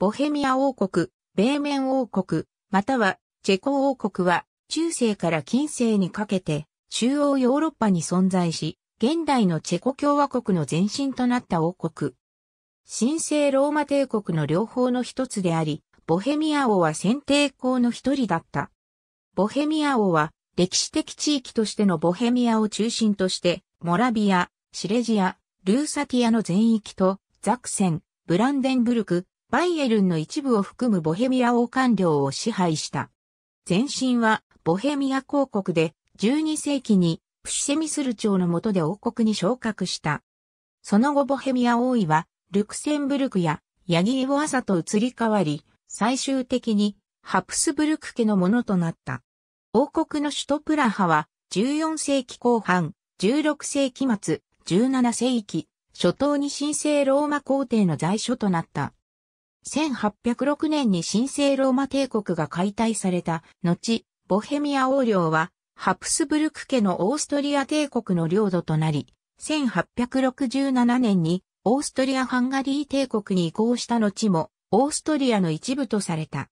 ボヘミア王国、米面王国、またはチェコ王国は中世から近世にかけて中央ヨーロッパに存在し、現代のチェコ共和国の前身となった王国。神聖ローマ帝国の両方の一つであり、ボヘミア王は先帝公の一人だった。ボヘミア王は歴史的地域としてのボヘミアを中心として、モラビア、シレジア、ルーサティアの全域と、ザクセン、ブランデンブルク、バイエルンの一部を含むボヘミア王官僚を支配した。前身はボヘミア公国で12世紀にプシセミスル朝の下で王国に昇格した。その後ボヘミア王位はルクセンブルクやヤギーボアサと移り変わり、最終的にハプスブルク家のものとなった。王国の首都プラハは14世紀後半、16世紀末、17世紀、初頭に神聖ローマ皇帝の在所となった。1806年に神聖ローマ帝国が解体された後、ボヘミア王領はハプスブルク家のオーストリア帝国の領土となり、1867年にオーストリア・ハンガリー帝国に移行した後もオーストリアの一部とされた。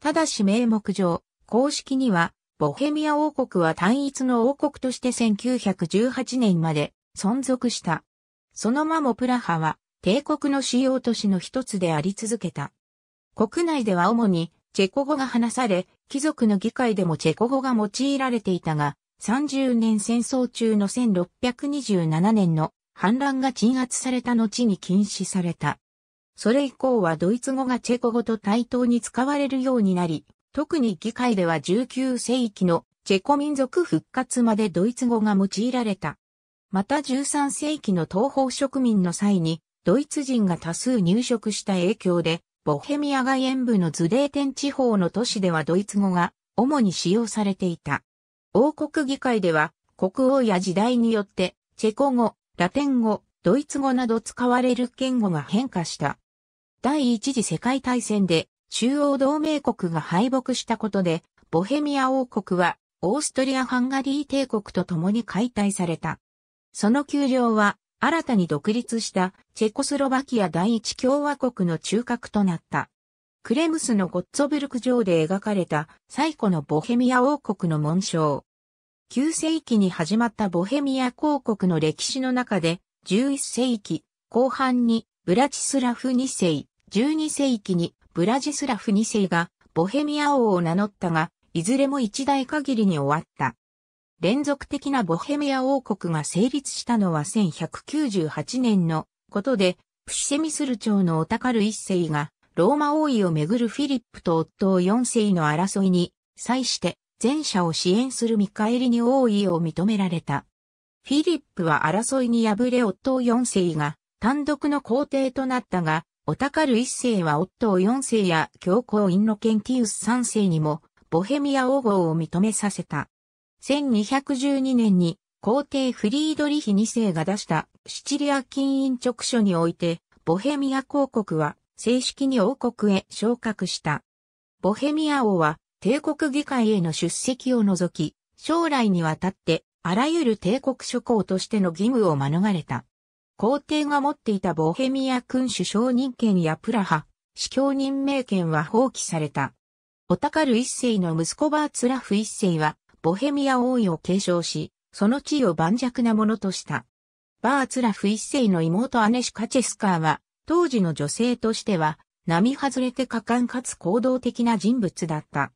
ただし名目上、公式にはボヘミア王国は単一の王国として1918年まで存続した。そのまもプラハは帝国の主要都市の一つであり続けた。国内では主にチェコ語が話され、貴族の議会でもチェコ語が用いられていたが、30年戦争中の1627年の反乱が鎮圧された後に禁止された。それ以降はドイツ語がチェコ語と対等に使われるようになり、特に議会では19世紀のチェコ民族復活までドイツ語が用いられた。また13世紀の東方植民の際にドイツ人が多数入植した影響で、ボヘミア外縁部のズデーテン地方の都市ではドイツ語が主に使用されていた。王国議会では国王や時代によってチェコ語、ラテン語、ドイツ語など使われる言語が変化した。第一次世界大戦で中央同盟国が敗北したことで、ボヘミア王国はオーストリア・ハンガリー帝国と共に解体された。その丘陵は新たに独立したチェコスロバキア第一共和国の中核となった。クレムスのゴッツォブルク城で描かれた最古のボヘミア王国の紋章。9世紀に始まったボヘミア公国の歴史の中で11世紀後半にブラチスラフ2世、12世紀にブラジスラフ2世がボヘミア王を名乗ったが、いずれも一代限りに終わった。連続的なボヘミア王国が成立したのは1198年のことで、プシセミスル朝のオタカル一世が、ローマ王位をめぐるフィリップと夫を四世の争いに、際して前者を支援する見返りに王位を認められた。フィリップは争いに敗れ夫を四世が単独の皇帝となったが、オタカル一世は夫を四世や教皇インノケンティウス三世にもボヘミア王号を認めさせた。1212年に皇帝フリードリヒ二世が出したシチリア禁印直書においてボヘミア公国は正式に王国へ昇格した。ボヘミア王は帝国議会への出席を除き、将来にわたってあらゆる帝国諸侯としての義務を免れた。皇帝が持っていたボヘミア君主承認権やプラハ、司教任命権は放棄された。オタカル一世の息子バーツラフ一世は、ボヘミア王位を継承し、その地位を盤石なものとした。バーツラフ一世の妹アネシカチェスカーは、当時の女性としては、並外れて果敢かつ行動的な人物だった。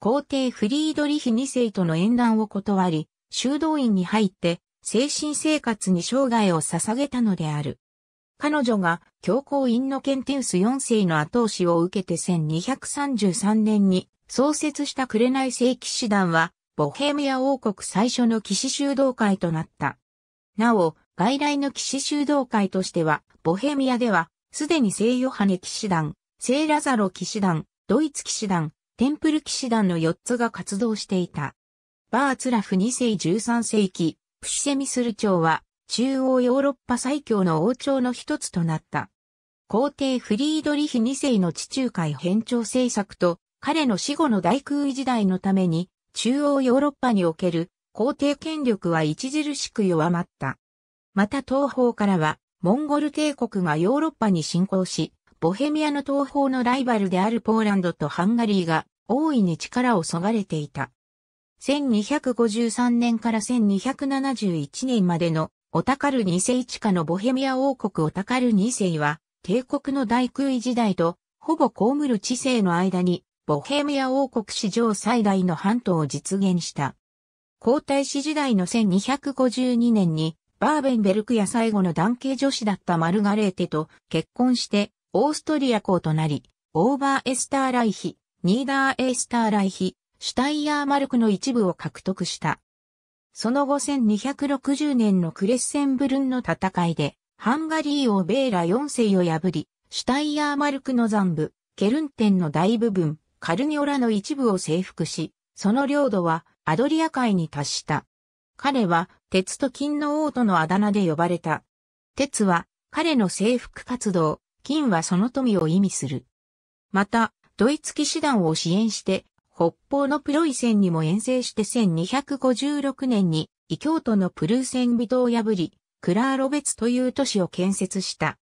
皇帝フリードリヒ二世との縁談を断り、修道院に入って精神生活に生涯を捧げたのである。彼女が教皇インノケンテウス4世の後押しを受けて1233年に創設した紅聖騎士団はボヘミア王国最初の騎士修道会となった。なお、外来の騎士修道会としては、ボヘミアでは、すでに聖ヨハネ騎士団、聖ラザロ騎士団、ドイツ騎士団、テンプル騎士団の4つが活動していた。バーツラフ2世13世紀、プシセミスル朝は中央ヨーロッパ最強の王朝の一つとなった。皇帝フリードリヒ2世の地中海変調政策と彼の死後の大空位時代のために中央ヨーロッパにおける皇帝権力は著しく弱まった。また東方からはモンゴル帝国がヨーロッパに侵攻し、ボヘミアの東方のライバルであるポーランドとハンガリーが大いに力をそがれていた。1253年から1271年までのオタカル2世地下のボヘミア王国オタカル2世は帝国の大空位時代とほぼ被る知性の間にボヘミア王国史上最大の半島を実現した。皇太子時代の1252年にバーベンベルクや最後の男系女子だったマルガレーテと結婚してオーストリア公となり、オーバーエスターライヒ、ニーダーエスターライヒ、シュタイヤーマルクの一部を獲得した。その後1260年のクレッセンブルンの戦いで、ハンガリー王ベーラ4世を破り、シュタイヤーマルクの残部、ケルンテンの大部分、カルニオラの一部を征服し、その領土はアドリア海に達した。彼は鉄と金の王とのあだ名で呼ばれた。鉄は彼の征服活動、金はその富を意味する。また、ドイツ騎士団を支援して、北方のプロイセンにも遠征して1256年に、異教徒のプルーセン人を破り、クラーロベツという都市を建設した。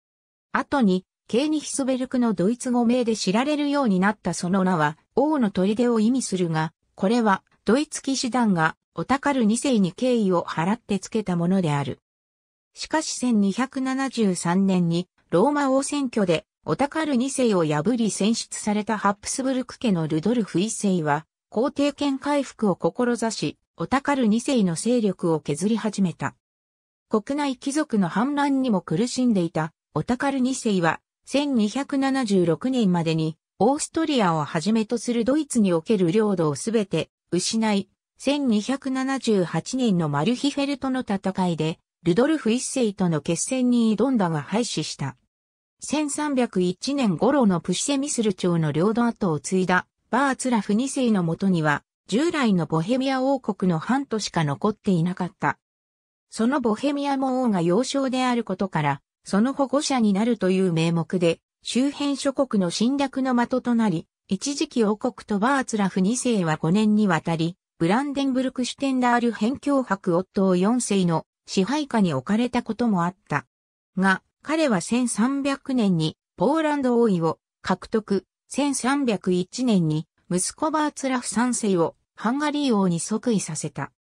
後に、ケーニヒスベルクのドイツ語名で知られるようになったその名は、王の砦を意味するが、これは、ドイツ騎士団が、オタカル2世に敬意を払ってつけたものである。しかし1273年に、ローマ王選挙で、オタカル2世を破り選出されたハップスブルク家のルドルフ1世は、皇帝権回復を志し、オタカル2世の勢力を削り始めた。国内貴族の反乱にも苦しんでいた、オタカル2世は、1276年までにオーストリアをはじめとするドイツにおける領土をすべて失い、1278年のマルヒフェルトの戦いで、ルドルフ一世との決戦に挑んだが敗死した。1301年頃のプシセミスル朝の領土跡を継いだバーツラフ二世のもとには、従来のボヘミア王国の半島しか残っていなかった。そのボヘミアも王が幼少であることから、その保護者になるという名目で、周辺諸国の侵略の的となり、一時期王国とバーツラフ2世は5年にわたり、ブランデンブルクシュテンダール辺境伯オットー4世の支配下に置かれたこともあった。が、彼は1300年にポーランド王位を獲得、1301年に息子バーツラフ3世をハンガリー王に即位させた。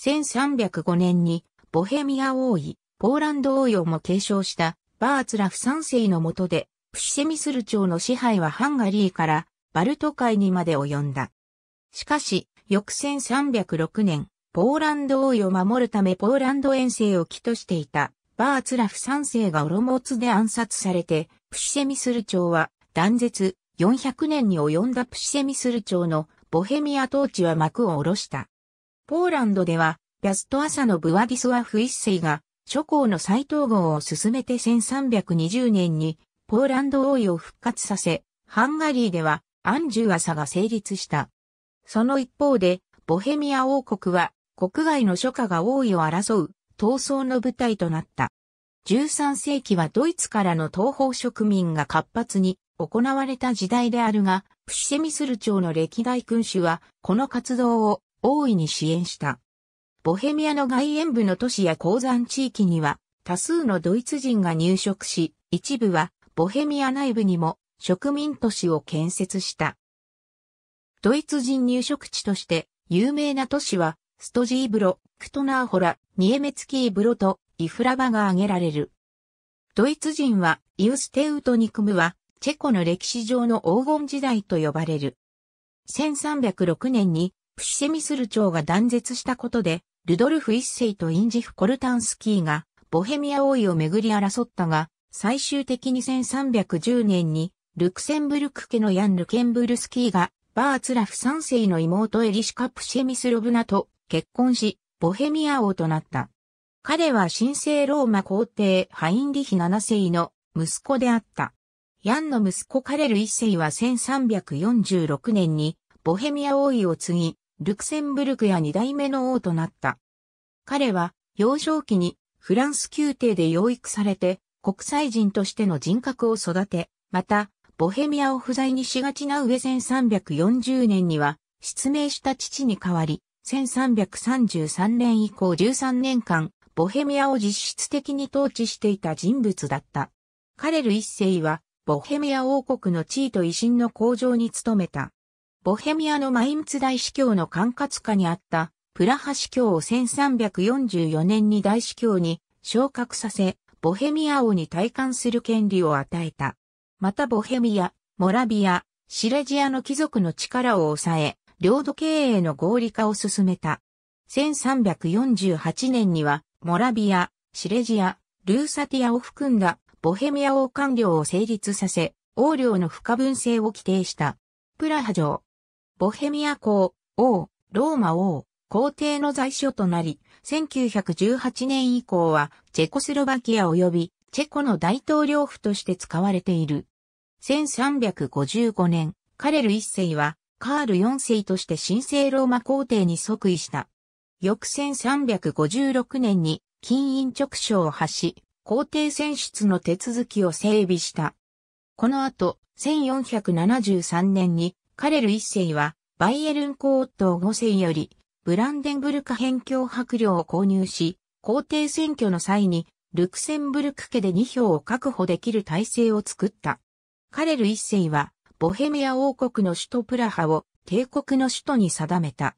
1305年にボヘミア王位、ポーランド王様も継承したバーツラフ3世の下で、プシセミスル朝の支配はハンガリーからバルト海にまで及んだ。しかし、翌1306年、ポーランド王位を守るためポーランド遠征を起としていたバーツラフ3世がオロモツで暗殺されて、プシセミスル朝は断絶400年に及んだプシセミスル朝のボヘミア統治は幕を下ろした。ポーランドでは、ビャストアサのブワディスワフ一世が諸侯の再統合を進めて1320年にポーランド王位を復活させ、ハンガリーではアンジュアサが成立した。その一方で、ボヘミア王国は国外の諸家が王位を争う闘争の舞台となった。13世紀はドイツからの東方植民が活発に行われた時代であるが、プシセミスル朝の歴代君主はこの活動を大いに支援した。ボヘミアの外縁部の都市や鉱山地域には多数のドイツ人が入植し、一部はボヘミア内部にも植民都市を建設した。ドイツ人入植地として有名な都市はストジーブロ、クトナーホラ、ニエメツキーブロとイフラバが挙げられる。ドイツ人はイウステウトニクムはチェコの歴史上の黄金時代と呼ばれる。1306年にプシセミスル朝が断絶したことでルドルフ一世とインジフ・コルタンスキーがボヘミア王位をめぐり争ったが、最終的に1310年にルクセンブルク家のヤン・ルケンブルスキーがバーツラフ三世の妹エリシカ・プシェミスロブナと結婚し、ボヘミア王となった。彼は神聖ローマ皇帝ハインリヒ七世の息子であった。ヤンの息子カレル一世は1346年にボヘミア王位を継ぎ、ルクセンブルクや二代目の王となった。彼は幼少期にフランス宮廷で養育されて国際人としての人格を育て、またボヘミアを不在にしがちな上1340年には失明した父に代わり、1333年以降13年間、ボヘミアを実質的に統治していた人物だった。カレル一世は、ボヘミア王国の地位と威信の向上に努めた。ボヘミアのマイムツ大司教の管轄下にあったプラハ司教を1344年に大司教に昇格させ、ボヘミア王に体感する権利を与えた。またボヘミア、モラビア、シレジアの貴族の力を抑え、領土経営の合理化を進めた。1348年には、モラビア、シレジア、ルーサティアを含んだボヘミア王官僚を成立させ、王領の不可分性を規定した。プラハ城。ボヘミア公、王、ローマ王、皇帝の在所となり、1918年以降は、チェコスロバキア及び、チェコの大統領府として使われている。1355年、カレル一世は、カール四世として神聖ローマ皇帝に即位した。翌1356年に、金印直書を発し、皇帝選出の手続きを整備した。この後、1473年に、カレル一世は、バイエルン皇統五世より、ブランデンブルク辺境伯領を購入し、皇帝選挙の際に、ルクセンブルク家で2票を確保できる体制を作った。カレル一世は、ボヘミア王国の首都プラハを帝国の首都に定めた。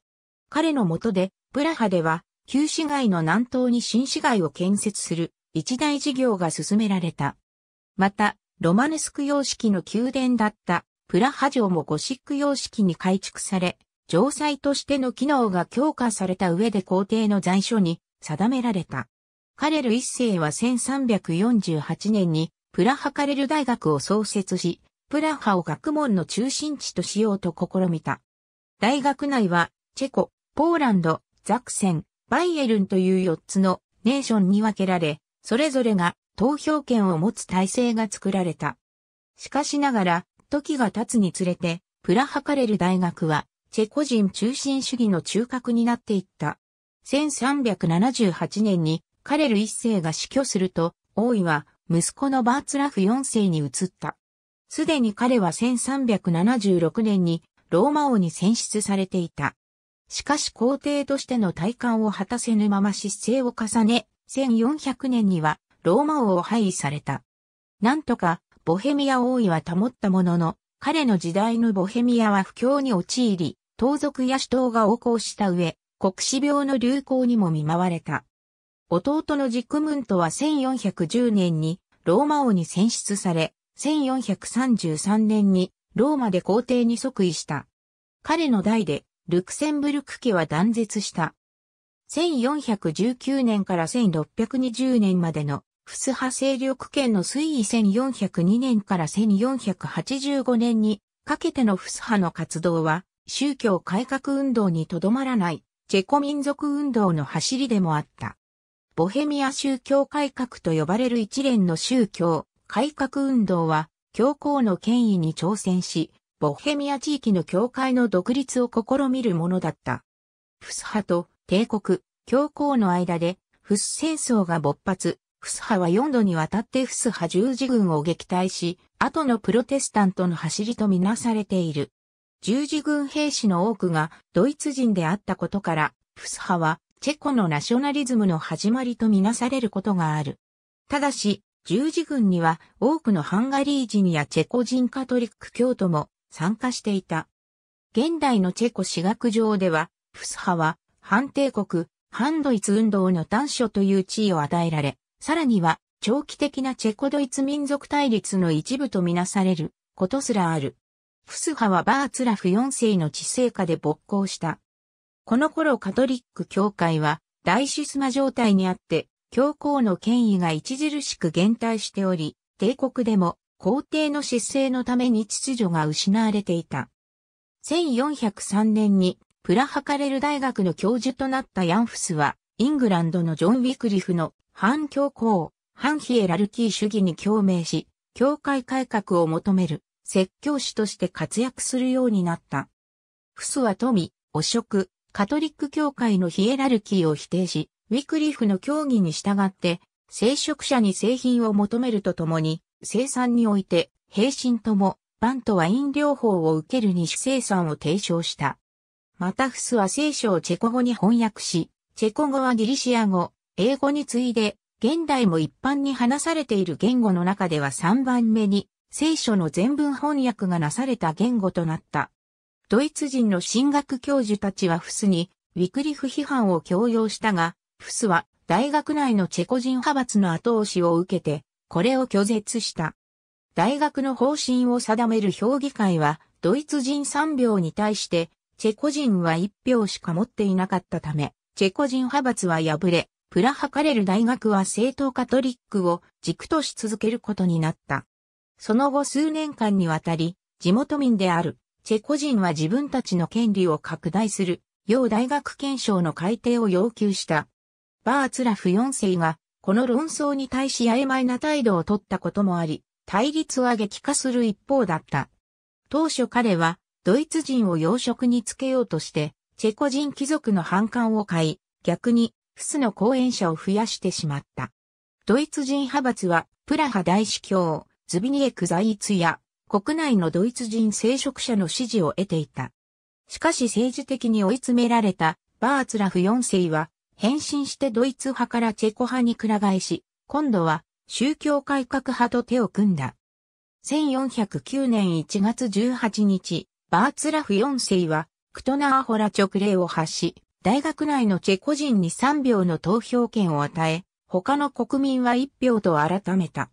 彼の下で、プラハでは、旧市街の南東に新市街を建設する一大事業が進められた。また、ロマネスク様式の宮殿だったプラハ城もゴシック様式に改築され、城塞としての機能が強化された上で皇帝の在所に定められた。カレル一世は1348年にプラハカレル大学を創設し、プラハを学問の中心地としようと試みた。大学内は、チェコ、ポーランド、ザクセン、バイエルンという4つのネーションに分けられ、それぞれが投票権を持つ体制が作られた。しかしながら、時が経つにつれて、プラハカレル大学は、チェコ人中心主義の中核になっていった。1378年にカレル一世が死去すると、王位は息子のバーツラフ4世に移った。すでに彼は1376年にローマ王に選出されていた。しかし皇帝としての体感を果たせぬまま失勢を重ね、1400年にはローマ王を廃位された。なんとかボヘミア王位は保ったものの、彼の時代のボヘミアは不況に陥り、盗賊や死闘が横行した上、国死病の流行にも見舞われた。弟のジクムントは1410年にローマ王に選出され、1433年にローマで皇帝に即位した。彼の代でルクセンブルク家は断絶した。1419年から1620年までのフス派勢力圏の推移1402年から1485年にかけてのフス派の活動は宗教改革運動にとどまらないチェコ民族運動の走りでもあった。ボヘミア宗教改革と呼ばれる一連の宗教改革運動は、教皇の権威に挑戦し、ボヘミア地域の教会の独立を試みるものだった。フス派と帝国、教皇の間で、フス戦争が勃発、フス派は4度にわたってフス派十字軍を撃退し、後のプロテスタントの走りとみなされている。十字軍兵士の多くがドイツ人であったことから、フス派はチェコのナショナリズムの始まりとみなされることがある。ただし、十字軍には多くのハンガリー人やチェコ人カトリック教徒も参加していた。現代のチェコ史学上では、フス派は反帝国、反ドイツ運動の短所という地位を与えられ、さらには長期的なチェコドイツ民族対立の一部とみなされることすらある。フス派はバーツラフ4世の治世下で勃興した。この頃カトリック教会は大シスマ状態にあって、教皇の権威が著しく減退しており、帝国でも皇帝の失勢のために秩序が失われていた。1403年にプラハカレル大学の教授となったヤンフスは、イングランドのジョン・ウィクリフの反教皇、反ヒエラルキー主義に共鳴し、教会改革を求める説教師として活躍するようになった。フスは富、汚職、カトリック教会のヒエラルキーを否定し、ウィクリフの教義に従って、聖職者に製品を求めるとともに、生産において、平身とも、バンとワイン療法を受ける二種生産を提唱した。またフスは聖書をチェコ語に翻訳し、チェコ語はギリシア語、英語に次いで、現代も一般に話されている言語の中では3番目に聖書の全文翻訳がなされた言語となった。ドイツ人の神学教授たちはフスにウィクリフ批判を強要したが、フスは大学内のチェコ人派閥の後押しを受けて、これを拒絶した。大学の方針を定める評議会は、ドイツ人3票に対して、チェコ人は1票しか持っていなかったため、チェコ人派閥は敗れ、プラハカレル大学は正統カトリックを軸とし続けることになった。その後数年間にわたり、地元民であるチェコ人は自分たちの権利を拡大する、要大学憲章の改定を要求した。バーツラフ4世が、この論争に対し曖昧な態度を取ったこともあり、対立は激化する一方だった。当初彼は、ドイツ人を養殖につけようとして、チェコ人貴族の反感を買い、逆に、フスの講演者を増やしてしまった。ドイツ人派閥は、プラハ大司教、ズビニエク在逸や、国内のドイツ人聖職者の支持を得ていた。しかし政治的に追い詰められたバーツラフ4世は、変身してドイツ派からチェコ派にくら替えし、今度は宗教改革派と手を組んだ。1409年1月18日、バーツラフ4世は、クトナーホラ直令を発し、大学内のチェコ人に3票の投票権を与え、他の国民は1票と改めた。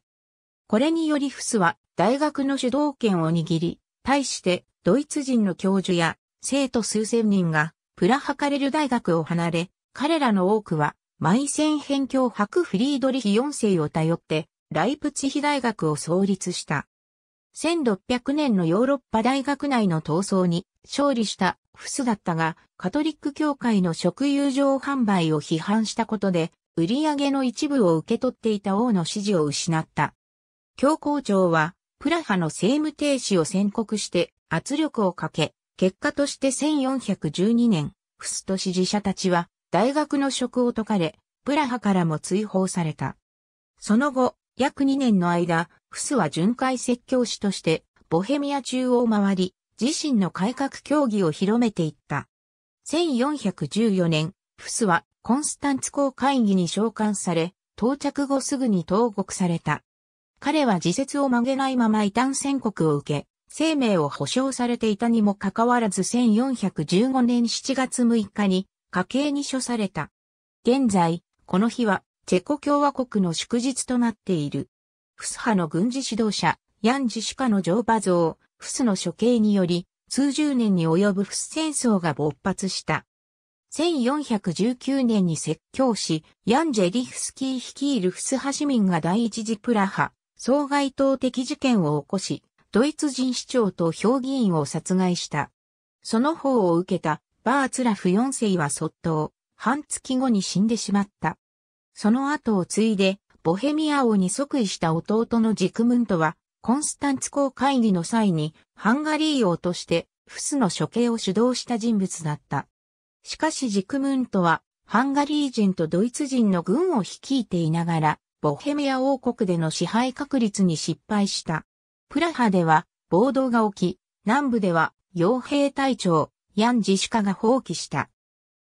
これによりフスは大学の主導権を握り、対してドイツ人の教授や生徒数千人がプラハカレル大学を離れ、彼らの多くはマイセン辺境博フリードリヒ4世を頼ってライプツヒ大学を創立した。1600年のヨーロッパ大学内の闘争に勝利したフスだったが、カトリック教会の食友情販売を批判したことで、売り上げの一部を受け取っていた王の支持を失った。教皇庁は、プラハの政務停止を宣告して圧力をかけ、結果として1412年、フスト支持者たちは大学の職を解かれ、プラハからも追放された。その後、約2年の間、フスは巡回説教師として、ボヘミア中を回り、自身の改革協議を広めていった。1414年、フスはコンスタンツ公会議に召喚され、到着後すぐに投獄された。彼は自説を曲げないまま異端宣告を受け、生命を保障されていたにもかかわらず1415年7月6日に家計に処された。現在、この日はチェコ共和国の祝日となっている。フス派の軍事指導者、ヤンジシカの乗馬像、フスの処刑により、数十年に及ぶフス戦争が勃発した。1419年に説教し、ヤンジェリフスキー率いるフス派市民が第一次プラハ、総該当的事件を起こし、ドイツ人市長と評議員を殺害した。その方を受けたバーツラフ4世は卒倒、半月後に死んでしまった。その後を継いで、ボヘミア王に即位した弟のジクムントは、コンスタンツ公会議の際に、ハンガリー王として、フスの処刑を主導した人物だった。しかしジクムントは、ハンガリー人とドイツ人の軍を率いていながら、ボヘミア王国での支配確立に失敗した。プラハでは暴動が起き、南部では傭兵隊長、ヤンジシカが放棄した。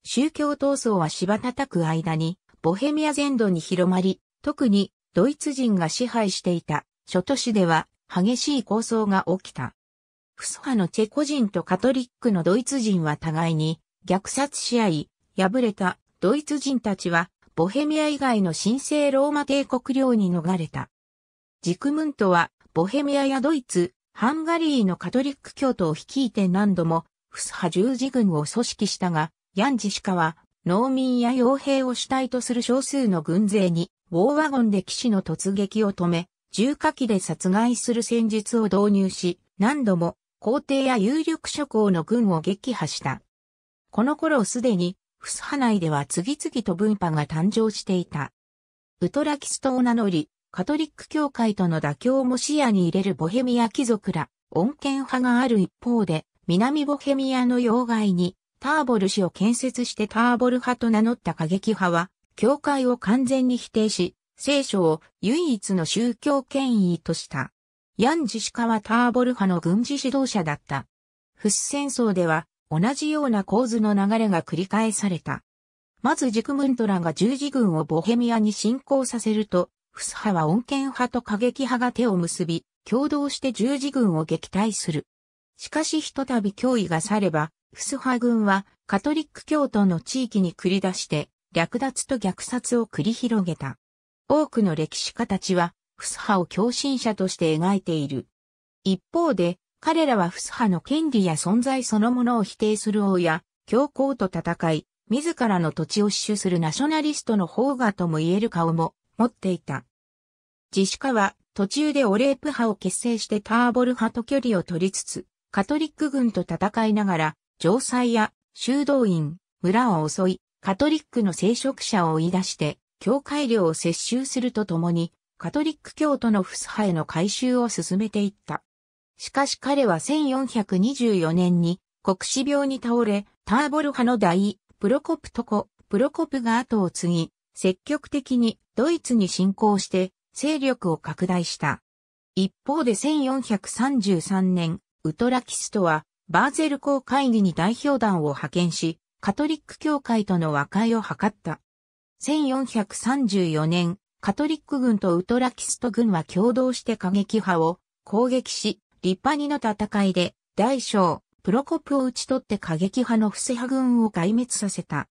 宗教闘争はしばたたく間に、ボヘミア全土に広まり、特にドイツ人が支配していた諸都市では激しい抗争が起きた。フス派のチェコ人とカトリックのドイツ人は互いに虐殺し合い、敗れたドイツ人たちはボヘミア以外の神聖ローマ帝国領に逃れた。ジクムントは、ボヘミアやドイツ、ハンガリーのカトリック教徒を率いて何度も、フス派十字軍を組織したが、ヤンジシカは、農民や傭兵を主体とする少数の軍勢に、ウォーワゴンで騎士の突撃を止め、重火器で殺害する戦術を導入し、何度も皇帝や有力諸侯の軍を撃破した。この頃すでにフス派内では次々と分派が誕生していた。ウトラキストを名乗り、カトリック教会との妥協も視野に入れるボヘミア貴族ら、恩恵派がある一方で、南ボヘミアの要害に、ターボル氏を建設してターボル派と名乗った過激派は、教会を完全に否定し、聖書を唯一の宗教権威とした。ヤンジシカはターボル派の軍事指導者だった。フス戦争では同じような構図の流れが繰り返された。まずジクムントラが十字軍をボヘミアに侵攻させると、フス派は恩恵派と過激派が手を結び、共同して十字軍を撃退する。しかしひとたび脅威が去れば、フス派軍はカトリック教徒の地域に繰り出して略奪と虐殺を繰り広げた。多くの歴史家たちはフス派を共振者として描いている。一方で、彼らはフス派の権利や存在そのものを否定する王や、教皇と戦い、自らの土地を死守するナショナリストの方がとも言える顔も持っていた。自主化は途中でオレープ派を結成してターボル派と距離を取りつつ、カトリック軍と戦いながら、城塞や修道院、村を襲い、カトリックの聖職者を追い出して、教会領を接収するとともに、カトリック教徒のフス派への改宗を進めていった。しかし彼は1424年に国死病に倒れ、ターボル派の大プロコプトコ、プロコプが後を継ぎ、積極的にドイツに侵攻して勢力を拡大した。一方で1433年、ウトラキストはバーゼル公会議に代表団を派遣し、カトリック教会との和解を図った。1434年、カトリック軍とウトラキスト軍は共同して過激派を攻撃し、リパニの戦いで大将、プロコプを討ち取って過激派のフセ派軍を壊滅させた。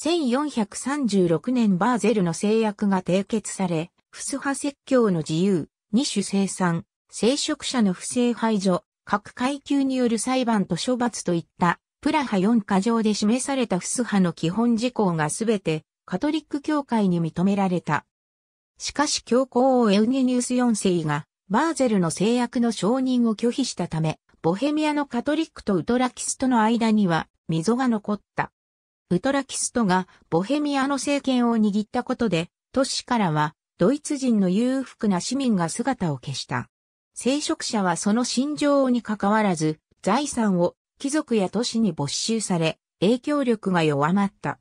1436年バーゼルの制約が締結され、フス派説教の自由、二種生産、聖職者の不正排除、各階級による裁判と処罰といったプラハ4箇条で示されたフス派の基本事項がすべてカトリック教会に認められた。しかし教皇王エウゲニウス4世がバーゼルの制約の承認を拒否したため、ボヘミアのカトリックとウトラキストの間には溝が残った。ウトラキストがボヘミアの政権を握ったことで、都市からはドイツ人の裕福な市民が姿を消した。聖職者はその心情に関わらず、財産を貴族や都市に没収され、影響力が弱まった。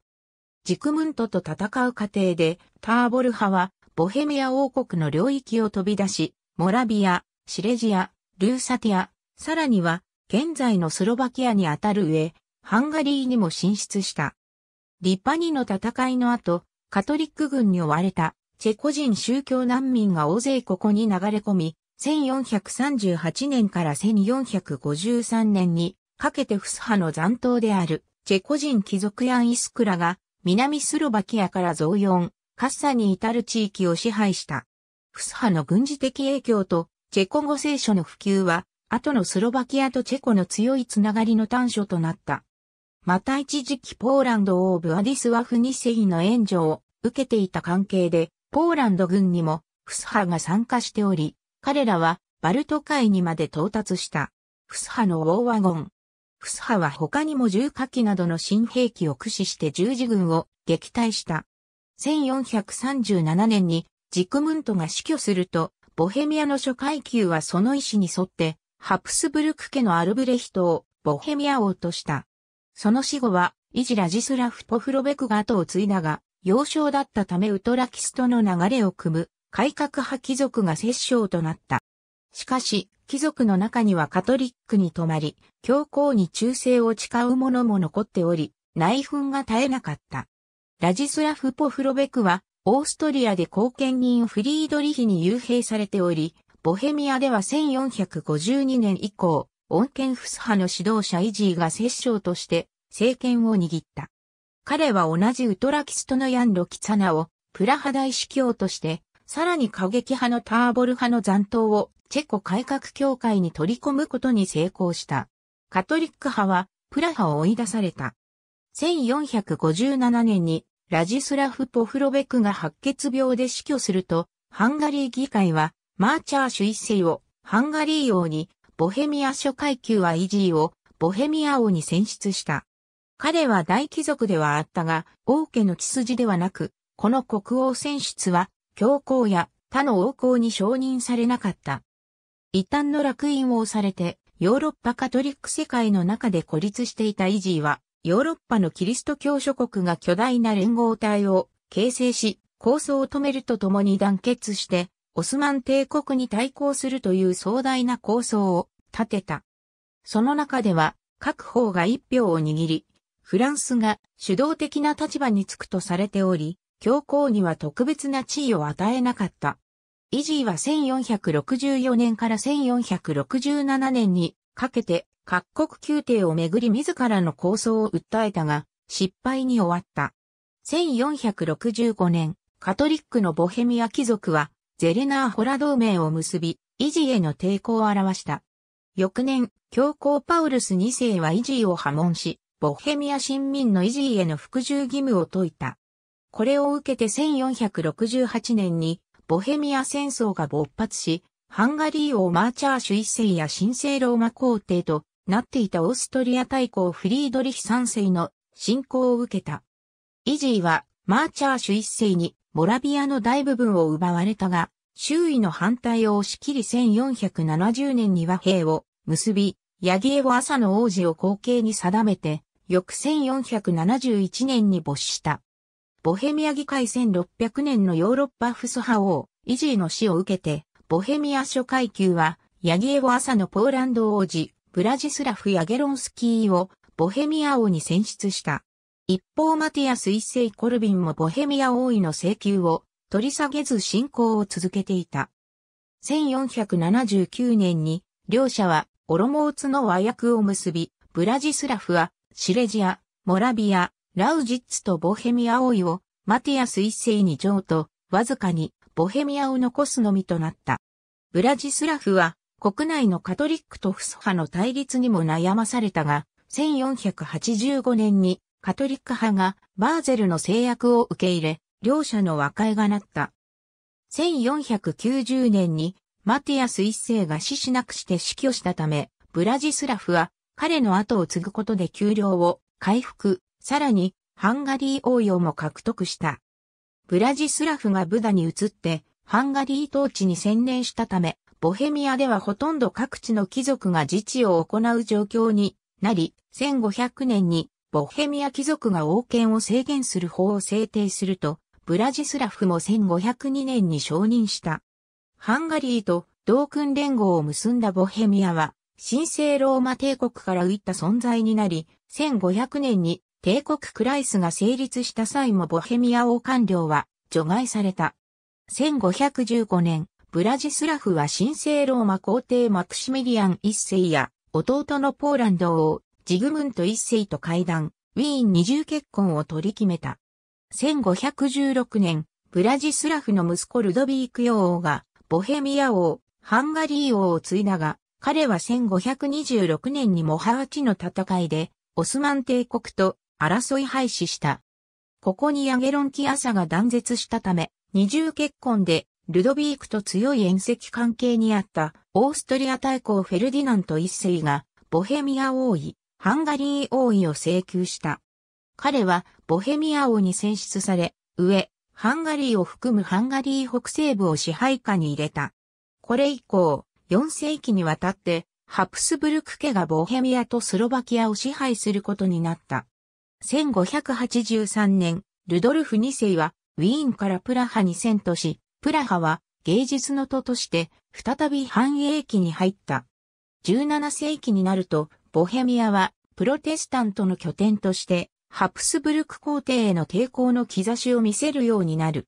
ジクムントと戦う過程で、ターボル派は、ボヘミア王国の領域を飛び出し、モラビア、シレジア、ルーサティア、さらには、現在のスロバキアにあたる上、ハンガリーにも進出した。リッパニの戦いの後、カトリック軍に追われたチェコ人宗教難民が大勢ここに流れ込み、1438年から1453年にかけてフス派の残党であるチェコ人貴族ヤン・イスクラが南スロバキアから増4、カッサに至る地域を支配した。フス派の軍事的影響とチェコ語聖書の普及は後のスロバキアとチェコの強いつながりの短所となった。また一時期ポーランド王ブアディスワフ2世の援助を受けていた関係で、ポーランド軍にもフス派が参加しており、彼らはバルト海にまで到達した。フス派のウォーワゴン。フス派は他にも重火器などの新兵器を駆使して十字軍を撃退した。1437年にジクムントが死去すると、ボヘミアの諸階級はその意思に沿ってハプスブルク家のアルブレヒトをボヘミア王とした。その死後は、イジラジスラフ・ポフロベクが後を継いだが、幼少だったためウトラキストの流れを組む改革派貴族が摂政となった。しかし、貴族の中にはカトリックに泊まり、教皇に忠誠を誓う者も残っており、内紛が絶えなかった。ラジスラフ・ポフロベクは、オーストリアで後見人フリードリヒに幽閉されており、ボヘミアでは1452年以降、恩恵フス派の指導者イジーが摂政として政権を握った。彼は同じウトラキストのヤンロキツナをプラハ大司教として、さらに過激派のターボル派の残党をチェコ改革協会に取り込むことに成功した。カトリック派はプラハを追い出された。1457年にラジスラフ・ポフロベクが白血病で死去すると、ハンガリー議会はマーチャーシュ一世をハンガリー王に、ボヘミア諸階級はイジーをボヘミア王に選出した。彼は大貴族ではあったが、王家の血筋ではなく、この国王選出は、教皇や他の王公に承認されなかった。異端の楽印を押されて、ヨーロッパカトリック世界の中で孤立していたイジーは、ヨーロッパのキリスト教諸国が巨大な連合体を形成し、構想を止めるとともに団結して、オスマン帝国に対抗するという壮大な構想を立てた。その中では各方が一票を握り、フランスが主導的な立場につくとされており、教皇には特別な地位を与えなかった。イジーは1464年から1467年にかけて各国宮廷をめぐり自らの構想を訴えたが失敗に終わった。1465年、カトリックのボヘミア貴族はゼレナーホラ同盟を結び、イジーへの抵抗を表した。翌年、教皇パウルス2世はイジーを破門し、ボヘミア新民のイジーへの服従義務を説いた。これを受けて1468年にボヘミア戦争が勃発し、ハンガリー王マーチャーシュ一世や神聖ローマ皇帝となっていたオーストリア大公フリードリヒ三世の侵攻を受けた。イジーはマーチャーシュ一世にモラビアの大部分を奪われたが、周囲の反対を押し切り1470年に和平を結び、ヤギェウォ朝の王子を後継に定めて、翌1471年に没した。ボヘミア議会1600年のヨーロッパフス派王、イジーの死を受けて、ボヘミア諸階級は、ヤギエゴ朝のポーランド王子、ブラジスラフ・ヤゲロンスキーをボヘミア王に選出した。一方マティアス一世コルビンもボヘミア王位の請求を取り下げず進行を続けていた。1479年に両者はオロモーツの和訳を結び、ブラジスラフはシレジア、モラビア、ラウジッツとボヘミア王位をマティアス一世に上とわずかにボヘミアを残すのみとなった。ブラジスラフは国内のカトリックとフス派の対立にも悩まされたが、1485年にカトリック派がバーゼルの制約を受け入れ、両者の和解がなった。1490年にマティアス一世が死しなくして死去したため、ブラジスラフは彼の後を継ぐことで給料を回復、さらにハンガリー王用も獲得した。ブラジスラフがブダに移ってハンガリー統治に専念したため、ボヘミアではほとんど各地の貴族が自治を行う状況になり、1500年にボヘミア貴族が王権を制限する法を制定すると、ブラジスラフも1502年に承認した。ハンガリーと同訓連合を結んだボヘミアは、神聖ローマ帝国から浮いた存在になり、1500年に帝国クライスが成立した際もボヘミア王官僚は除外された。1515年、ブラジスラフは神聖ローマ皇帝マクシミリアン一世や弟のポーランド王ジグムント一世と会談、ウィーン二重結婚を取り決めた。1516年、ブラジスラフの息子ルドビーク王が、ボヘミア王、ハンガリー王を継いだが、彼は1526年にモハーチの戦いで、オスマン帝国と争い廃止した。ここにヤゲロンキアサが断絶したため、二重結婚でルドビークと強い縁石関係にあったオーストリア大公フェルディナント一世がボヘミア王位、ハンガリー王位を請求した。彼はボヘミア王に選出され、上、ハンガリーを含むハンガリー北西部を支配下に入れた。これ以降、4世紀にわたって、ハプスブルク家がボヘミアとスロバキアを支配することになった。1583年、ルドルフ2世は、ウィーンからプラハに遷都し、プラハは芸術の都として、再び繁栄期に入った。17世紀になると、ボヘミアは、プロテスタントの拠点として、ハプスブルク皇帝への抵抗の兆しを見せるようになる。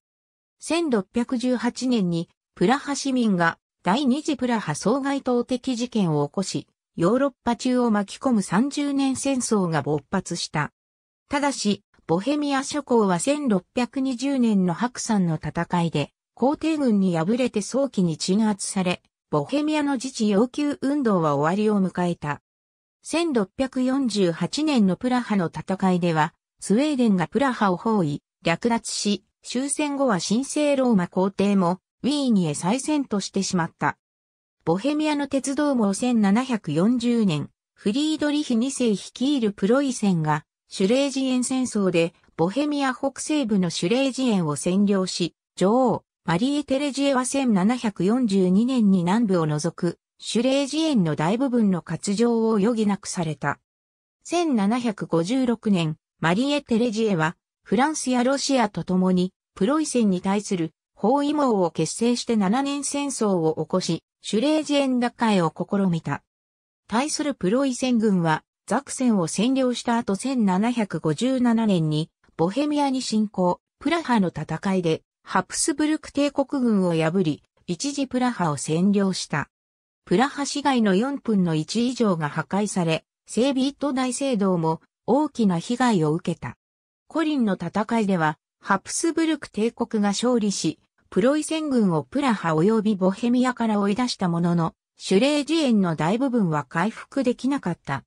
1618年にプラハ市民が第二次プラハ総外党的事件を起こし、ヨーロッパ中を巻き込む30年戦争が勃発した。ただし、ボヘミア諸侯は1620年の白山の戦いで、皇帝軍に敗れて早期に鎮圧され、ボヘミアの自治要求運動は終わりを迎えた。1648年のプラハの戦いでは、スウェーデンがプラハを包囲、略奪し、終戦後は神聖ローマ皇帝も、ウィーンへ再戦としてしまった。ボヘミアの鉄道網1740年、フリードリヒ2世率いるプロイセンが、シュレージエン戦争で、ボヘミア北西部のシュレージエンを占領し、女王、マリエ・テレジエは1742年に南部を除くシュレージ園の大部分の割譲を余儀なくされた。1756年、マリエ・テレジエは、フランスやロシアと共に、プロイセンに対する包囲網を結成して7年戦争を起こし、シュレージ園打開を試みた。対するプロイセン軍は、ザクセンを占領した後1757年に、ボヘミアに侵攻、プラハの戦いで、ハプスブルク帝国軍を破り、一時プラハを占領した。プラハ市街の4分の1以上が破壊され、セービット大聖堂も大きな被害を受けた。コリンの戦いでは、ハプスブルク帝国が勝利し、プロイセン軍をプラハ及びボヘミアから追い出したものの、シュレージエンの大部分は回復できなかった。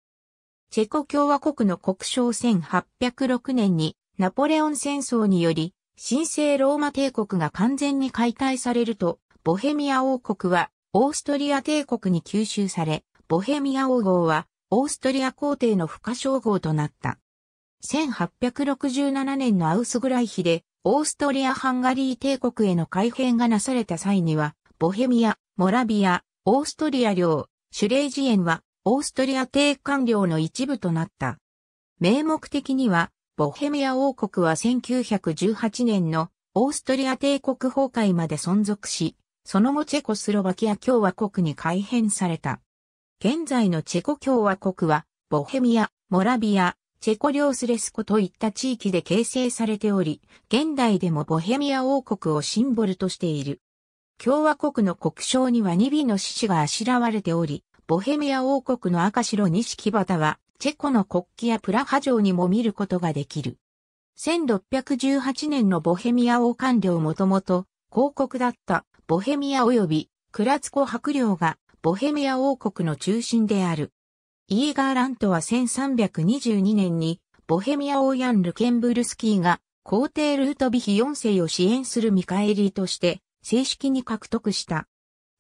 チェコ共和国の国章1806年にナポレオン戦争により神聖ローマ帝国が完全に解体されると、ボヘミア王国はオーストリア帝国に吸収され、ボヘミア王号はオーストリア皇帝の不可称号となった。1867年のアウスグライヒでオーストリア・ハンガリー帝国への改変がなされた際には、ボヘミア、モラビア、オーストリア領、シュレージエンはオーストリア帝官領の一部となった。名目的には、ボヘミア王国は1918年のオーストリア帝国崩壊まで存続し、その後チェコスロバキア共和国に改変された。現在のチェコ共和国は、ボヘミア、モラビア、チェコ領スレスコといった地域で形成されており、現代でもボヘミア王国をシンボルとしている。共和国の国章には2尾の獅子があしらわれており、ボヘミア王国の赤白錦旗はチェコの国旗やプラハ城にも見ることができる。1618年のボヘミア王冠領もともと広告だったボヘミア及びクラツコ白領がボヘミア王国の中心である。イーガーラントは1322年にボヘミア王ヤン・ルケンブルスキーが皇帝ルートビヒ4世を支援する見返りとして正式に獲得した。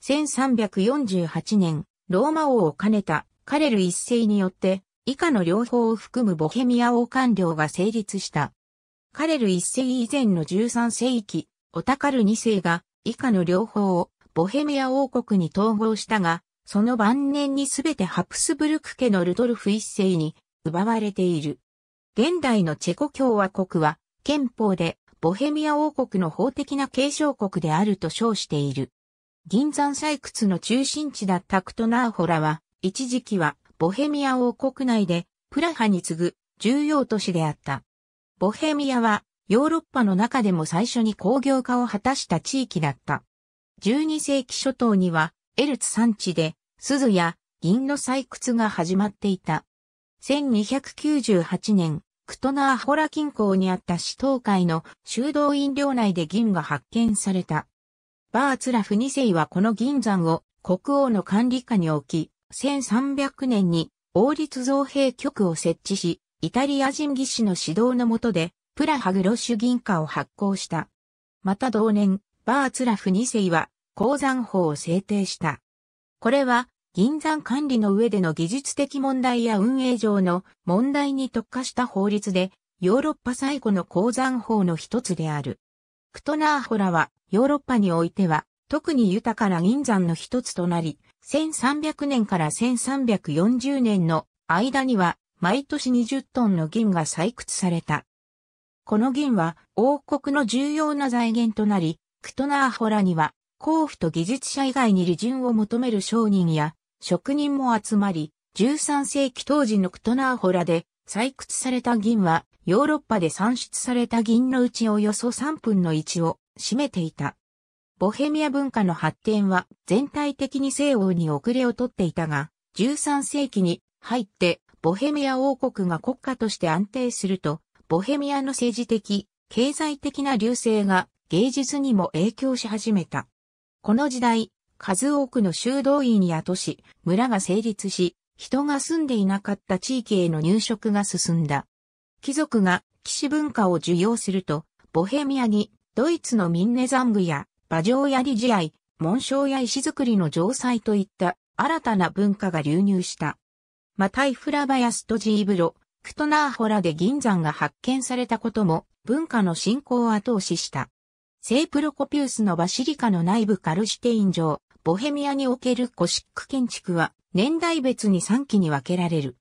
1348年、ローマ王を兼ねたカレル一世によって以下の両方を含むボヘミア王冠領が成立した。カレル一世以前の13世紀、オタカル二世が以下の両方をボヘミア王国に統合したが、その晩年にすべてハプスブルク家のルドルフ一世に奪われている。現代のチェコ共和国は憲法でボヘミア王国の法的な継承国であると称している。銀山採掘の中心地だったクトナーホラは、一時期はボヘミア王国内でプラハに次ぐ重要都市であった。ボヘミアはヨーロッパの中でも最初に工業化を果たした地域だった。12世紀初頭にはエルツ山地で鈴や銀の採掘が始まっていた。1298年、クトナーホラ近郊にあった市東海の修道院領内で銀が発見された。バーツラフ2世はこの銀山を国王の管理下に置き、1300年に王立造幣局を設置し、イタリア人技師の指導の下で、プラハグロッシュ銀貨を発行した。また同年、バーツラフ2世は、鉱山法を制定した。これは、銀山管理の上での技術的問題や運営上の問題に特化した法律で、ヨーロッパ最古の鉱山法の一つである。クトナーホラは、ヨーロッパにおいては、特に豊かな銀山の一つとなり、1300年から1340年の間には毎年20トンの銀が採掘された。この銀は王国の重要な財源となり、クトナーホラには甲府と技術者以外に利潤を求める商人や職人も集まり、13世紀当時のクトナーホラで採掘された銀はヨーロッパで産出された銀のうちおよそ3分の1を占めていた。ボヘミア文化の発展は全体的に西欧に遅れをとっていたが、13世紀に入ってボヘミア王国が国家として安定すると、ボヘミアの政治的、経済的な流星が芸術にも影響し始めた。この時代、数多くの修道院や都市、村が成立し、人が住んでいなかった地域への入植が進んだ。貴族が騎士文化を受容すると、ボヘミアにドイツのミンネザングや馬上やり試合、紋章や石造りの城塞といった新たな文化が流入した。マタイフラバヤストジーブロ、クトナーホラで銀山が発見されたことも文化の進行を後押しした。聖プロコピウスのバシリカの内部カルシテイン城、ボヘミアにおけるゴシック建築は年代別に3期に分けられる。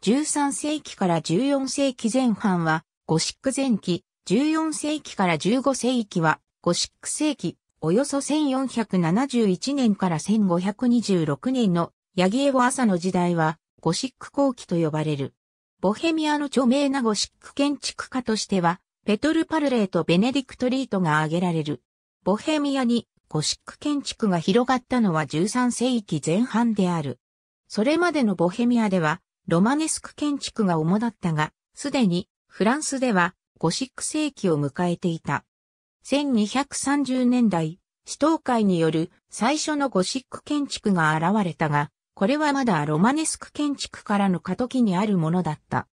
13世紀から14世紀前半はゴシック前期、14世紀から15世紀はゴシック世紀、およそ1471年から1526年のヤギエゴ朝の時代はゴシック後期と呼ばれる。ボヘミアの著名なゴシック建築家としては、ペトル・パルレーとベネディクト・リートが挙げられる。ボヘミアにゴシック建築が広がったのは13世紀前半である。それまでのボヘミアでは、ロマネスク建築が主だったが、すでにフランスではゴシック世紀を迎えていた。1230年代、死闘会による最初のゴシック建築が現れたが、これはまだロマネスク建築からの過渡期にあるものだった。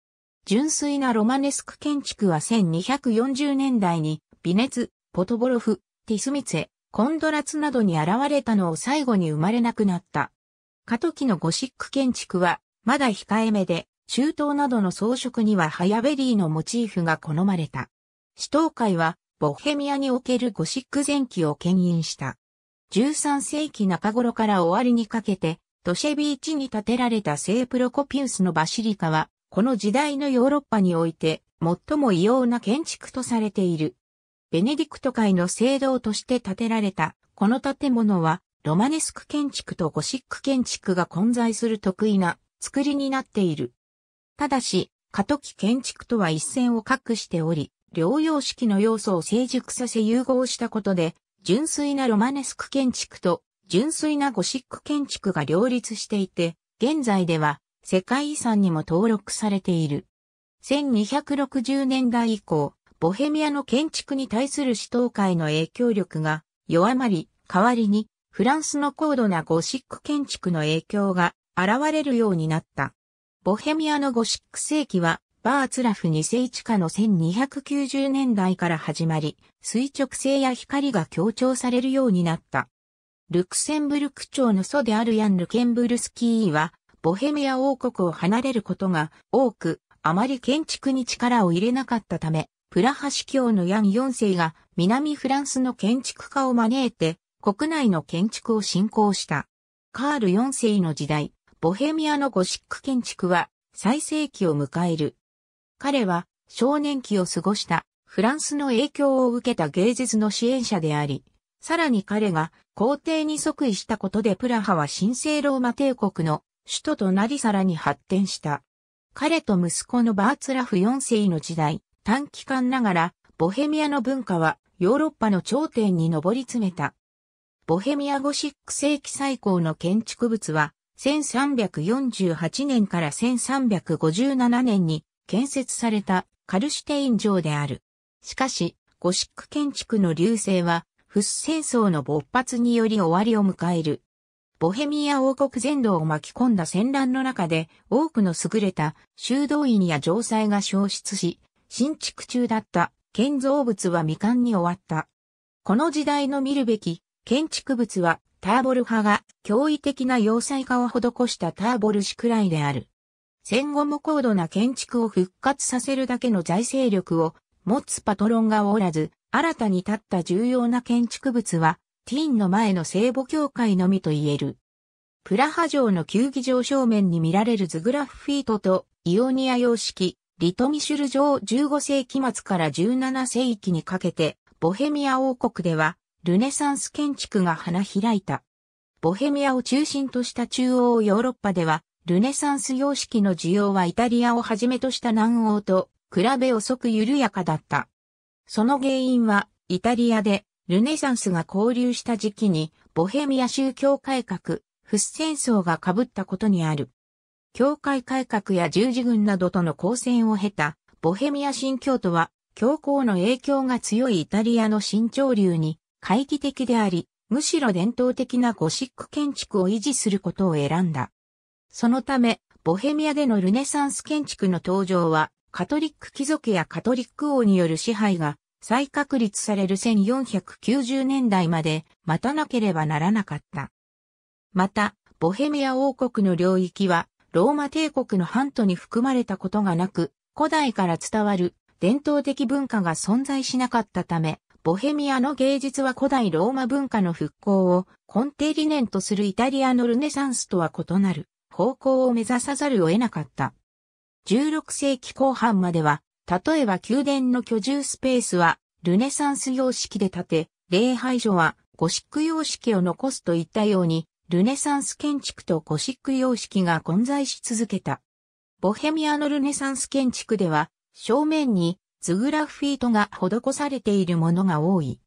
純粋なロマネスク建築は1240年代にビネツ、ポトボロフ、ティスミツェ、コンドラツなどに現れたのを最後に生まれなくなった。過渡期のゴシック建築はまだ控えめで、中東などの装飾にはハヤベリーのモチーフが好まれた。死闘会はボヘミアにおけるゴシック前期を牽引した。13世紀中頃から終わりにかけて、トシェビーチに建てられた聖プロコピウスのバシリカは、この時代のヨーロッパにおいて、最も異様な建築とされている。ベネディクト会の聖堂として建てられた、この建物は、ロマネスク建築とゴシック建築が混在する得意な作りになっている。ただし、過渡期建築とは一線を画しており、両様式の要素を成熟させ融合したことで、純粋なロマネスク建築と純粋なゴシック建築が両立していて、現在では世界遺産にも登録されている。1260年代以降、ボヘミアの建築に対する死闘会の影響力が弱まり、代わりにフランスの高度なゴシック建築の影響が現れるようになった。ボヘミアのゴシック世紀はバーツラフ2世地下の1290年代から始まり、垂直性や光が強調されるようになった。ルクセンブルク朝の祖であるヤン・ルケンブルスキーは、ボヘミア王国を離れることが多く、あまり建築に力を入れなかったため、プラハ司教のヤン4世が南フランスの建築家を招いて、国内の建築を進行した。カール4世の時代、ボヘミアのゴシック建築は最盛期を迎える。彼は少年期を過ごしたフランスの影響を受けた芸術の支援者であり、さらに彼が皇帝に即位したことでプラハは神聖ローマ帝国の首都となりさらに発展した。彼と息子のバーツラフ4世の時代、短期間ながら、ボヘミアの文化はヨーロッパの頂点に上り詰めた。ボヘミアゴシック世紀最高の建築物は、1348年から1357年に建設されたカルシュテイン城である。しかし、ゴシック建築の流星は、フス戦争の勃発により終わりを迎える。ボヘミア王国全土を巻き込んだ戦乱の中で、多くの優れた修道院や城塞が消失し、新築中だった建造物は未完に終わった。この時代の見るべき建築物はターボル派が驚異的な要塞化を施したターボル市くらいである。戦後も高度な建築を復活させるだけの財政力を持つパトロンがおらず、新たに立った重要な建築物は、ティーンの前の聖母教会のみと言える。プラハ城の球技場正面に見られるズグラフフィートとイオニア様式、リトミシュル城15世紀末から17世紀にかけて、ボヘミア王国では、ルネサンス建築が花開いた。ボヘミアを中心とした中央ヨーロッパでは、ルネサンス様式の需要はイタリアをはじめとした南欧と比べ遅く緩やかだった。その原因は、イタリアでルネサンスが交流した時期に、ボヘミア宗教改革、フス戦争が被ったことにある。教会改革や十字軍などとの交戦を経た、ボヘミア新教徒は、教皇の影響が強いイタリアの新潮流に、回帰的であり、むしろ伝統的なゴシック建築を維持することを選んだ。そのため、ボヘミアでのルネサンス建築の登場は、カトリック貴族やカトリック王による支配が再確立される1490年代まで待たなければならなかった。また、ボヘミア王国の領域はローマ帝国の半島に含まれたことがなく、古代から伝わる伝統的文化が存在しなかったため、ボヘミアの芸術は古代ローマ文化の復興を根底理念とするイタリアのルネサンスとは異なる。方向を目指さざるを得なかった。16世紀後半までは、例えば宮殿の居住スペースはルネサンス様式で建て、礼拝所はゴシック様式を残すといったように、ルネサンス建築とゴシック様式が混在し続けた。ボヘミアのルネサンス建築では、正面にズグラフィートが施されているものが多い。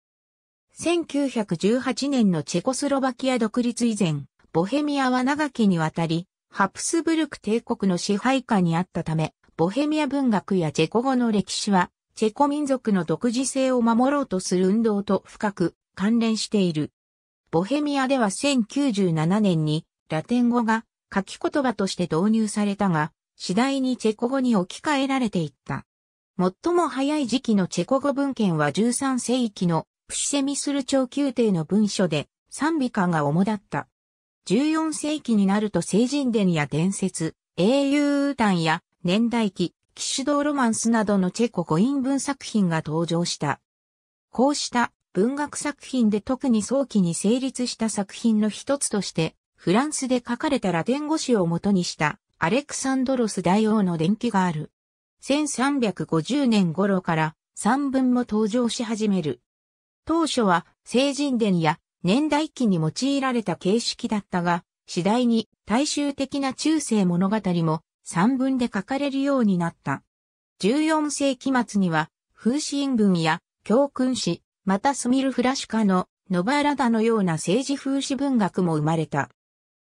1918年のチェコスロバキア独立以前、ボヘミアは長きにわたり、ハプスブルク帝国の支配下にあったため、ボヘミア文学やチェコ語の歴史は、チェコ民族の独自性を守ろうとする運動と深く関連している。ボヘミアでは1097年にラテン語が書き言葉として導入されたが、次第にチェコ語に置き換えられていった。最も早い時期のチェコ語文献は13世紀のプシセミスル朝宮廷の文書で賛美歌が主だった。14世紀になると聖人伝や伝説、英雄歌や年代記、騎士道ロマンスなどのチェコ語韻文作品が登場した。こうした文学作品で特に早期に成立した作品の一つとして、フランスで書かれたラテン語詞を元にしたアレクサンドロス大王の伝記がある。1350年頃から三文も登場し始める。当初は聖人伝や年代記に用いられた形式だったが、次第に大衆的な中世物語も三文で書かれるようになった。14世紀末には、風刺印文や教訓詩、またスミルフラシュカのノバラダのような政治風刺文学も生まれた。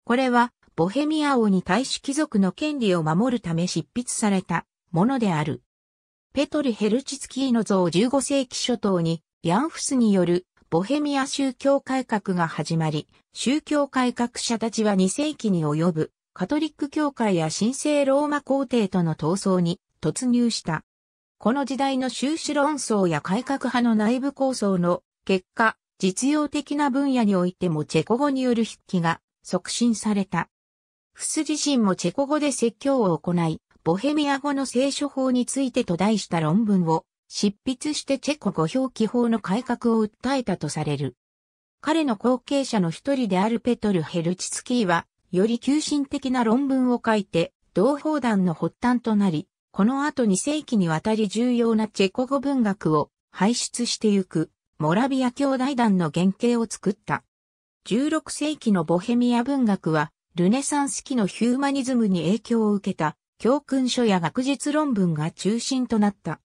これは、ボヘミア王に対し貴族の権利を守るため執筆されたものである。ペトル・ヘルチツキーの像15世紀初頭に、ヤンフスによるボヘミア宗教改革が始まり、宗教改革者たちは2世紀に及ぶカトリック教会や神聖ローマ皇帝との闘争に突入した。この時代の収支論争や改革派の内部構想の結果、実用的な分野においてもチェコ語による筆記が促進された。フス自身もチェコ語で説教を行い、ボヘミア語の聖書法についてと題した論文を執筆してチェコ語表記法の改革を訴えたとされる。彼の後継者の一人であるペトル・ヘルチツキーはより急進的な論文を書いて、同胞団の発端となり、この後2世紀にわたり重要なチェコ語文学を輩出してゆく、モラビア兄弟団の原型を作った。16世紀のボヘミア文学は、ルネサンス期のヒューマニズムに影響を受けた、教訓書や学術論文が中心となった。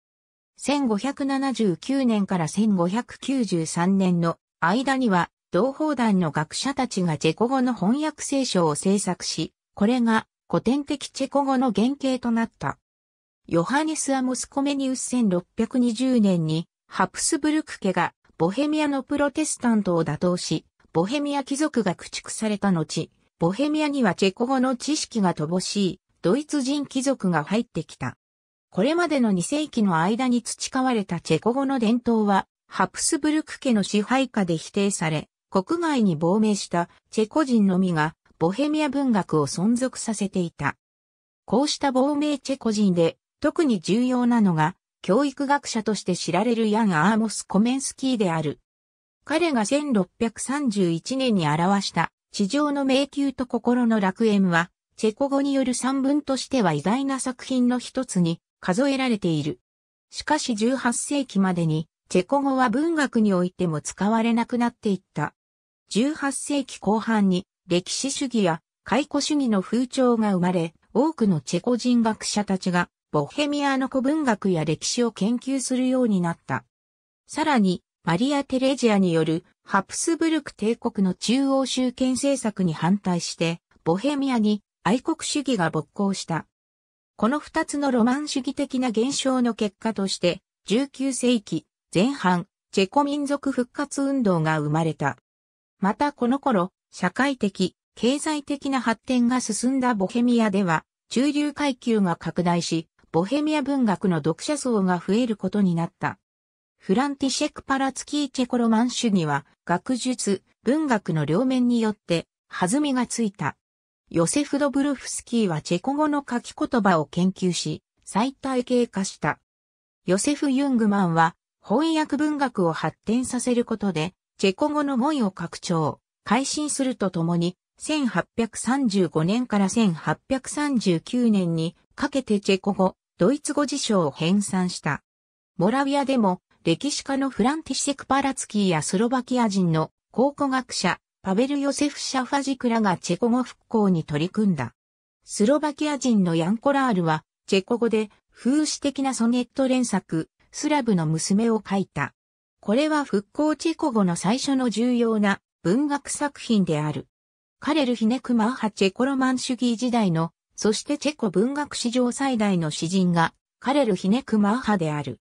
1579年から1593年の間には、同胞団の学者たちがチェコ語の翻訳聖書を制作し、これが古典的チェコ語の原型となった。ヨハネス・アモス・コメニウス1620年にハプスブルク家がボヘミアのプロテスタントを打倒し、ボヘミア貴族が駆逐された後、ボヘミアにはチェコ語の知識が乏しいドイツ人貴族が入ってきた。これまでの2世紀の間に培われたチェコ語の伝統は、ハプスブルク家の支配下で否定され、国外に亡命したチェコ人のみがボヘミア文学を存続させていた。こうした亡命チェコ人で特に重要なのが教育学者として知られるヤン・アーモス・コメンスキーである。彼が1631年に表した地上の迷宮と心の楽園はチェコ語による散文としては偉大な作品の一つに数えられている。しかし18世紀までにチェコ語は文学においても使われなくなっていった。18世紀後半に歴史主義や解雇主義の風潮が生まれ、多くのチェコ人学者たちがボヘミアの古文学や歴史を研究するようになった。さらに、マリア・テレジアによるハプスブルク帝国の中央集権政策に反対して、ボヘミアに愛国主義が勃興した。この二つのロマン主義的な現象の結果として、19世紀前半、チェコ民族復活運動が生まれた。またこの頃、社会的、経済的な発展が進んだボヘミアでは、中流階級が拡大し、ボヘミア文学の読者層が増えることになった。フランティシェク・パラツキーチェコロマン主義は、学術、文学の両面によって、弾みがついた。ヨセフ・ドブルフスキーはチェコ語の書き言葉を研究し、再体系化した。ヨセフ・ユングマンは、翻訳文学を発展させることで、チェコ語の語彙を拡張、改新するとともに、1835年から1839年にかけてチェコ語、ドイツ語辞書を編纂した。モラビアでも歴史家のフランティシェク・パラツキーやスロバキア人の考古学者パベル・ヨセフ・シャファジクらがチェコ語復興に取り組んだ。スロバキア人のヤンコラールはチェコ語で風刺的なソネット連作、スラブの娘を書いた。これは復興チェコ語の最初の重要な文学作品である。カレル・ヒネクマーハチェコロマン主義時代の、そしてチェコ文学史上最大の詩人が、カレル・ヒネクマーハである。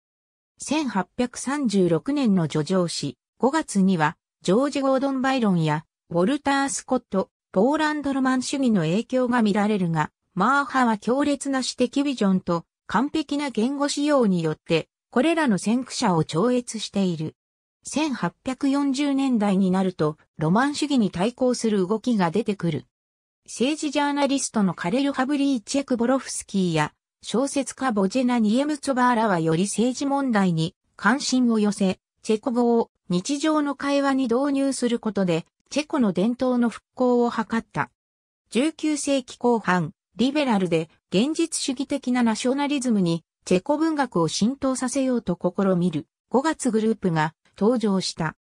1836年の叙情詩、5月には、ジョージ・ゴードン・バイロンや、ウォルター・スコット、ポーランドロマン主義の影響が見られるが、マーハは強烈な詩的ビジョンと完璧な言語使用によって、これらの先駆者を超越している。1840年代になると、ロマン主義に対抗する動きが出てくる。政治ジャーナリストのカレル・ハブリーチェク・ボロフスキーや、小説家ボジェナ・ニエムツバーラはより政治問題に関心を寄せ、チェコ語を日常の会話に導入することで、チェコの伝統の復興を図った。19世紀後半、リベラルで現実主義的なナショナリズムにチェコ文学を浸透させようと試みる5月グループが登場した。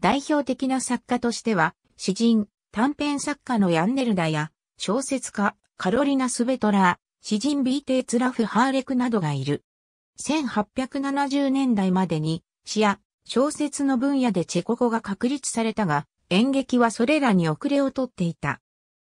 代表的な作家としては、詩人、短編作家のヤンネルダや、小説家、カロリナ・スベトラー、詩人ビーテツラフ・ハーレクなどがいる。1870年代までに詩や小説の分野でチェコ語が確立されたが、演劇はそれらに遅れをとっていた。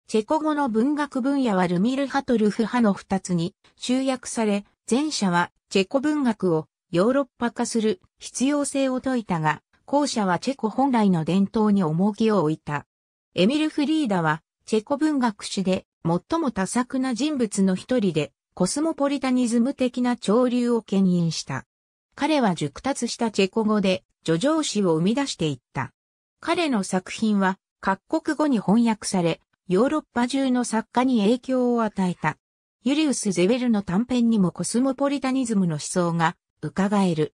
チェコ語の文学分野はルミル派とルフ派の二つに集約され、前者はチェコ文学をヨーロッパ化する必要性を説いたが、後者はチェコ本来の伝統に重きを置いた。エミル・フリーダは、チェコ文学史で最も多作な人物の一人で、コスモポリタニズム的な潮流を牽引した。彼は熟達したチェコ語で、叙情詩を生み出していった。彼の作品は、各国語に翻訳され、ヨーロッパ中の作家に影響を与えた。ユリウス・ゼベルの短編にもコスモポリタニズムの思想が伺える。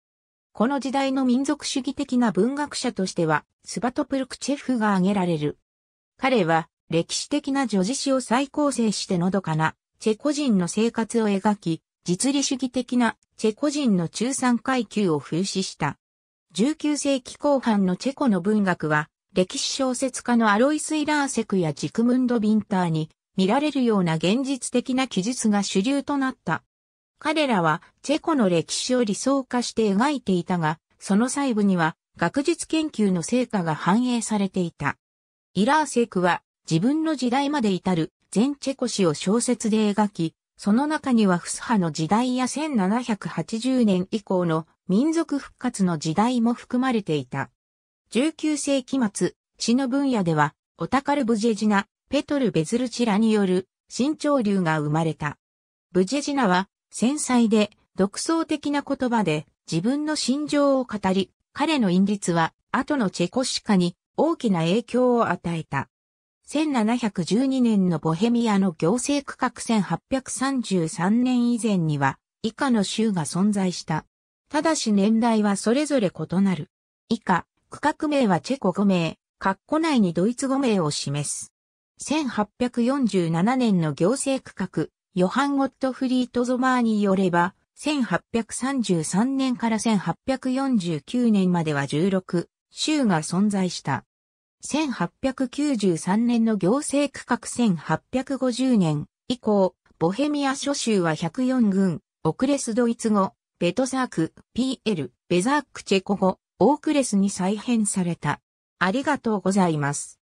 この時代の民族主義的な文学者としては、スバトプルクチェフが挙げられる。彼は、歴史的な女児詩を再構成してのどかな、チェコ人の生活を描き、実利主義的なチェコ人の中産階級を風刺した。19世紀後半のチェコの文学は、歴史小説家のアロイス・イラーセクやジクムンド・ビンターに見られるような現実的な記述が主流となった。彼らはチェコの歴史を理想化して描いていたが、その細部には学術研究の成果が反映されていた。イラーセクは自分の時代まで至る全チェコ史を小説で描き、その中にはフスハの時代や1780年以降の民族復活の時代も含まれていた。19世紀末、詩の分野では、オタカル・ブジェジナ、ペトル・ベズルチラによる新潮流が生まれた。ブジェジナは繊細で独創的な言葉で自分の心情を語り、彼の韻律は後のチェコシカに大きな影響を与えた。1712年のボヘミアの行政区画1833年以前には以下の州が存在した。ただし年代はそれぞれ異なる。以下、区画名はチェコ語名、括弧内にドイツ語名を示す。1847年の行政区画、ヨハン・ゴットフリート・ゾマーによれば、1833年から1849年までは16州が存在した。1893年の行政区画1850年以降、ボヘミア諸州は104郡、オクレスドイツ語、ベトサーク、PL、ベザークチェコ語、オークレスに再編された。ありがとうございます。